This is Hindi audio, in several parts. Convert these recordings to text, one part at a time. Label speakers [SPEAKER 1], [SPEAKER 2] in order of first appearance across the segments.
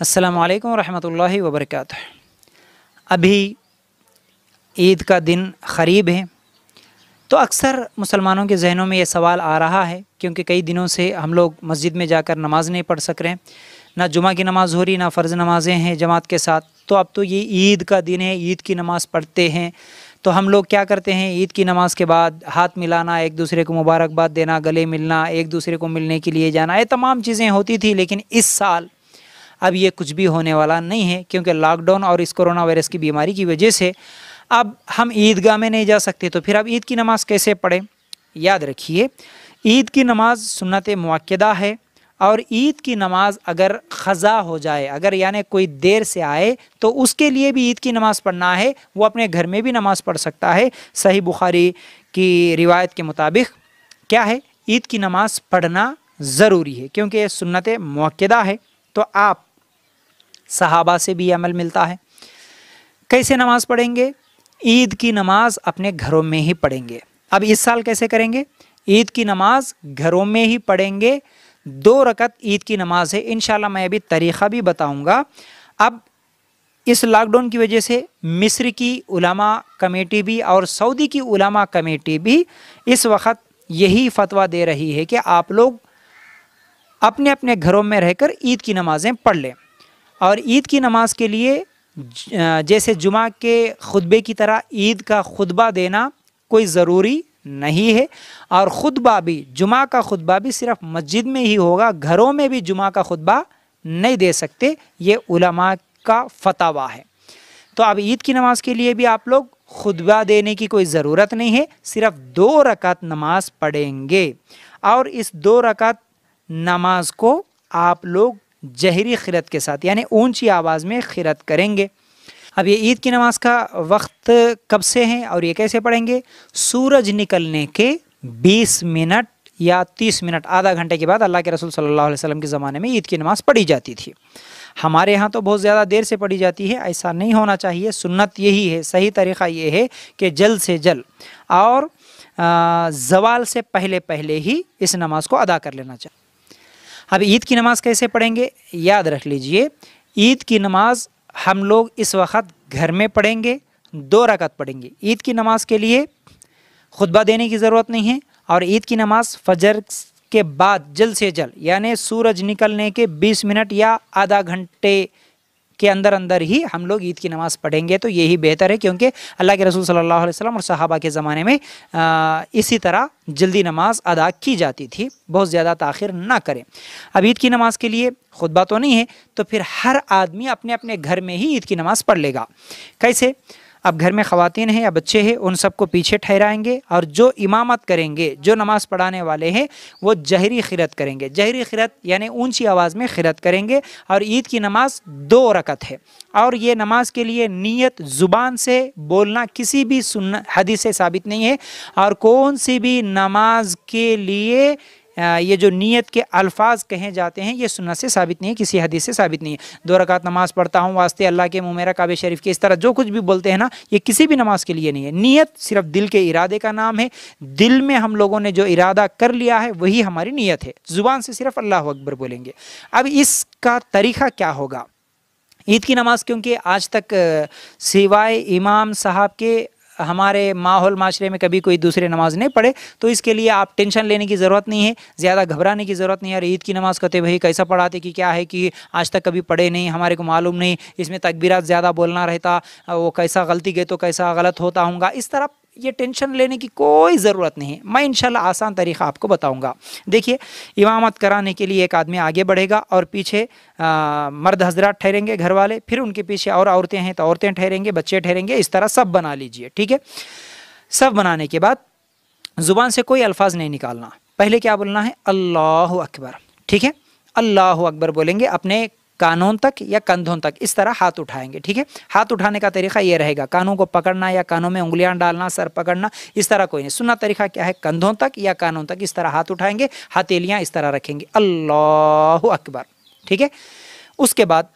[SPEAKER 1] असलकम वरहमल वबरक अभी ईद का दिन ख़रीब है तो अक्सर मुसलमानों के जहनों में ये सवाल आ रहा है, क्योंकि कई दिनों से हम लोग मस्जिद में जाकर नमाज़ नहीं पढ़ सक रहे ना जुमा की नमाज़ हो रही, ना फ़र्ज़ नमाज़ें हैं जमात के साथ। तो अब तो ये ईद का दिन है, ईद की नमाज़ पढ़ते हैं तो हम लोग क्या करते हैं? ईद की नमाज़ के बाद हाथ मिलाना, एक दूसरे को मुबारकबाद देना, गले मिलना, एक दूसरे को मिलने के लिए जाना, ये तमाम चीज़ें होती थी, लेकिन इस साल अब ये कुछ भी होने वाला नहीं है, क्योंकि लॉकडाउन और इस कोरोना वायरस की बीमारी की वजह से अब हम ईदगाह में नहीं जा सकते। तो फिर अब ईद की नमाज़ कैसे पढ़ें? याद रखिए, ईद की नमाज़ सुन्नत मक्दा है और ईद की नमाज़ अगर ख़ज़ा हो जाए, अगर यानी कोई देर से आए तो उसके लिए भी ईद की नमाज़ पढ़ना है। वो अपने घर में भी नमाज़ पढ़ सकता है। सही बुखारी की रिवायत के मुताबिक क्या है? ईद की नमाज़ पढ़ना ज़रूरी है, क्योंकि ये सुन्नत मक्दा है। तो आप सहाबा से भी अमल मिलता है। कैसे नमाज़ पढ़ेंगे? ईद की नमाज़ अपने घरों में ही पढ़ेंगे। अब इस साल कैसे करेंगे? ईद की नमाज़ घरों में ही पढ़ेंगे। दो रकत ईद की नमाज़ है। इन मैं अभी तरीक़ा भी बताऊँगा। अब इस लॉकडाउन की वजह से मिस्र की उलमा कमेटी भी और सऊदी की उलमा कमेटी भी इस वक्त यही फतवा दे रही है कि आप लोग अपने अपने घरों में रहकर ईद की नमाज़ें पढ़ लें। और ईद की नमाज़ के लिए जैसे जुमा के खुतबे की तरह ईद का खुतबा देना कोई ज़रूरी नहीं है। और ख़ुतबा भी, जुमा का खुतबा भी सिर्फ़ मस्जिद में ही होगा, घरों में भी जुमा का खुतबा नहीं दे सकते, ये उलमा का फतावा है। तो अब ईद की नमाज़ के लिए भी आप लोग खुतबा देने की कोई ज़रूरत नहीं है, सिर्फ़ दो रकात नमाज़ पढ़ेंगे। और इस दो रकात नमाज़ को आप लोग जहरी खिरत के साथ, यानी ऊँची आवाज़ में खिरत करेंगे। अब ये ईद की नमाज़ का वक्त कब से है और ये कैसे पढ़ेंगे? सूरज निकलने के 20 मिनट या 30 मिनट, आधा घंटे के बाद अल्लाह के रसूल सल्लल्लाहु अलैहि वसल्लम के ज़माने में ईद की नमाज़ पढ़ी जाती थी। हमारे यहाँ तो बहुत ज़्यादा देर से पढ़ी जाती है, ऐसा नहीं होना चाहिए। सुन्नत यही है, सही तरीक़ा ये है कि जल्द से जल्द और जवाल से पहले पहले ही इस नमाज़ को अदा कर लेना चाहिए। अब ईद की नमाज़ कैसे पढ़ेंगे? याद रख लीजिए, ईद की नमाज़ हम लोग इस वक्त घर में पढ़ेंगे, दो रकत पढ़ेंगे। ईद की नमाज़ के लिए खुतबा देने की ज़रूरत नहीं है और ईद की नमाज़ फजर के बाद जल्द से जल्द, यानी सूरज निकलने के 20 मिनट या आधा घंटे के अंदर अंदर ही हम लोग ईद की नमाज़ पढ़ेंगे। तो यही बेहतर है क्योंकि अल्लाह के रसूल सल्लल्लाहु अलैहि वसल्लम और सहाबा के ज़माने में आ, इसी तरह जल्दी नमाज़ अदा की जाती थी। बहुत ज़्यादा ताखिर ना करें। अब ईद की नमाज़ के लिए खुतबा तो नहीं है तो फिर हर आदमी अपने अपने घर में ही ईद की नमाज़ पढ़ लेगा। कैसे? अब घर में ख़वातीन हैं या बच्चे हैं, उन सबको पीछे ठहराएँगे और जो इमामत करेंगे, जो नमाज़ पढ़ाने वाले हैं, वो जहरी खिरत करेंगे। जहरी खिरत यानी ऊँची आवाज़ में खिरत करेंगे और ईद की नमाज़ दो रकत है। और ये नमाज़ के लिए नीयत ज़ुबान से बोलना किसी भी सुन हदीस से साबित नहीं है। और कौन सी भी नमाज़ के लिए ये जो नीयत के अल्फाज कहे जाते हैं, ये सुन्नत से साबित नहीं है, किसी हदीस से साबित नहीं है। दो रकात नमाज़ पढ़ता हूँ, वास्ते अल्लाह के मुँह मेरा काबे शरीफ के इस तरह जो कुछ भी बोलते हैं ना, ये किसी भी नमाज़ के लिए नहीं है। नीयत सिर्फ़ दिल के इरादे का नाम है। दिल में हम लोगों ने जो इरादा कर लिया है, वही हमारी नीयत है। ज़ुबान से सिर्फ़ अल्लाह अकबर बोलेंगे। अब इसका तरीक़ा क्या होगा? ईद की नमाज़ क्योंकि आज तक सिवाय इमाम साहब के हमारे माहौल माशरे में कभी कोई दूसरे नमाज़ नहीं पढ़े तो इसके लिए आप टेंशन लेने की ज़रूरत नहीं है, ज़्यादा घबराने की ज़रूरत नहीं है। ईद की नमाज़ कहते भाई, कैसा पढ़ाते कि क्या है कि आज तक कभी पढ़े नहीं, हमारे को मालूम नहीं, इसमें तकबीरत ज़्यादा बोलना रहता, वो कैसा गलती गए तो कैसा गलत होता हूँगा इस तरह ये टेंशन लेने की कोई ज़रूरत नहीं है। मैं इंशाल्लाह आसान तरीक़ा आपको बताऊँगा। देखिए इमामत कराने के लिए एक आदमी आगे बढ़ेगा और पीछे आ, मर्द हजरात ठहरेंगे घर वाले फिर उनके पीछे और औरतें हैं तो औरतें ठहरेंगे बच्चे ठहरेंगे इस तरह सब बना लीजिए ठीक है? सब बनाने के बाद ज़ुबान से कोई अल्फाज नहीं निकालना। पहले क्या बोलना है? अल्लाह अकबर ठीक है? अल्लाह अकबर बोलेंगे अपने कानों तक या कंधों तक। इस तरह हाथ उठाएँगे, ठीक है? हाथ उठाने का तरीका ये रहेगा, कानों को पकड़ना या कानों में उंगलियाँ डालना, सर पकड़ना, इस तरह कोई नहीं। सुनना तरीका क्या है? कंधों तक या कानों तक इस तरह हाथ उठाएँगे, हथेलियाँ इस तरह रखेंगे। अल्लाह अकबर, ठीक है? उसके बाद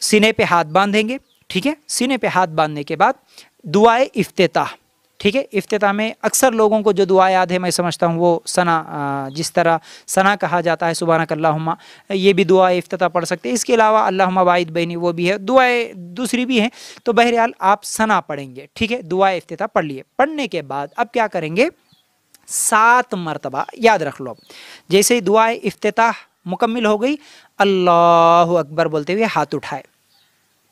[SPEAKER 1] सीने पे हाथ बांधेंगे, ठीक है? सीने पे हाथ बांधने के बाद दुआए इफ्तः ठीक है? इफ्तिताह में अक्सर लोगों को जो दुआ याद है, मैं समझता हूँ, वो सना जिस तरह सना कहा जाता है सुबह अल्लाहुम्मा ये भी दुआ इफ्तिताह पढ़ सकते हैं। इसके अलावा अल्लाहुम्मा वाहिद बहनी वो भी है। दुआएँ दूसरी भी हैं। तो बहरहाल आप सना पढ़ेंगे, ठीक है? दुआ इफ्तिताह पढ़ लिए। पढ़ने के बाद अब क्या करेंगे? सात मरतबा याद रख लो। जैसे ही दुआ इफ्तिताह मुकम्मल हो गई, अल्लाह अकबर बोलते हुए हाथ उठाए।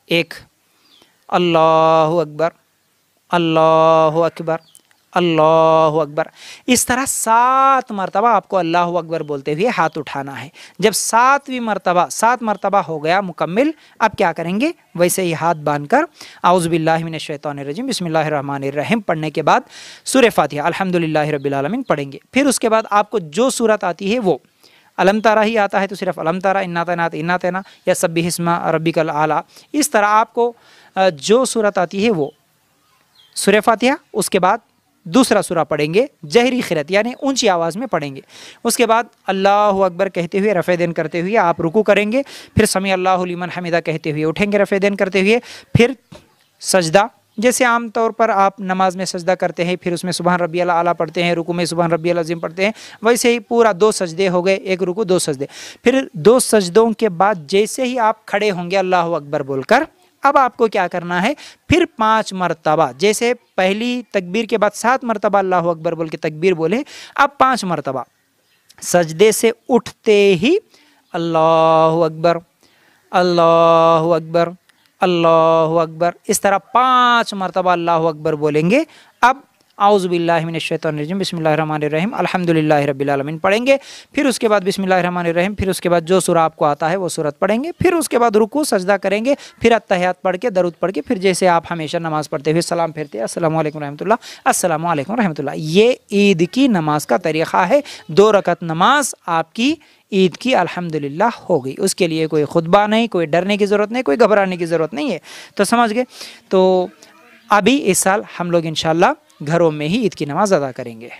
[SPEAKER 1] एक, अल्लाह अकबर। अल्लाह अकबर अल्लाह अकबर। इस तरह सात मरतबा आपको अल्लाह अकबर बोलते हुए हाथ उठाना है। जब सातवीं मरतबा, सात मरतबा हो गया मुकम्मल, अब क्या करेंगे? वैसे ही हाथ बांधकर आउज़बिल्लिमिनशैतरजीम बसमीम पढ़ने के बाद सुर फातिहा, अल्हम्दुलिल्लाह रब्बिल आलमीन पढ़ेंगे। फिर उसके बाद आपको जो सूरत आती है वो, अलम तारा ही आता है तो सिर्फ़ अलम तारा, इन्ना तैनात इन्ना तैना, या सब हिस्मा रबी कल आला। इस तरह आपको जो सूरत आती है वो सुर फातिहा, उसके बाद दूसरा सुरा पढ़ेंगे, जहरी खिरत, यानी ऊँची आवाज़ में पढ़ेंगे। उसके बाद अल्लाह अकबर कहते हुए रफ़े दिन करते हुए आप रुकू करेंगे, फिर समी अल्लाहमन हमिदा कहते हुए उठेंगे रफ़े दिन करते हुए, फिर सजदा, जैसे आम तौर पर आप नमाज़ में सजदा करते हैं, फिर उसमें सुबह रबी आला पढ़ते हैं, रुकू में सुबह रबी अजीम पढ़ते हैं, वैसे ही पूरा दो सजदे हो गए, एक रुकू, दो सजदे। फिर दो सजदों के बाद जैसे ही आप खड़े होंगे, अल्लाह अकबर बोलकर अब आपको क्या करना है? फिर पाँच मरतबा, जैसे पहली तकबीर के बाद सात मरतबा, अल्लाह अकबर बोल के तकबीर बोले, अब पाँच मरतबा। सजदे से उठते ही अल्लाह अकबर अल्लाह अकबर अल्लाह अकबर, इस तरह पाँच मरतबा अल्लाह अकबर बोलेंगे। अब आउज़बिल्लिमिनशैतरजीम बसमीम अलहमदिल्ला रबीआलमिन पढ़ेंगे फिर उसके बाद बिसमीम फिर उसके बाद जो सुरा आपको आता है वो सूरत पढ़ेंगे फिर उसके बाद रुकू सजदा करेंगे फिर अतहयात पढ़ के दरुद पढ़ के फिर जैसे आप हमेशा नमाज़ पढ़ते हुए सलाम फिरते असल रहमतुल्ला असल रहमतुल्ला ये ईद की नमाज़ का तरीक़ा है दो रकत नमाज़ आपकी ईद की अल्हम्दुलिल्लाह हो गई उसके लिए कोई खुतबा नहीं कोई डरने की ज़रूरत नहीं कोई घबराने की ज़रूरत नहीं है तो समझ गए तो अभी इस साल हम लोग इन घरों में ही ईद की नमाज़ अदा करेंगे।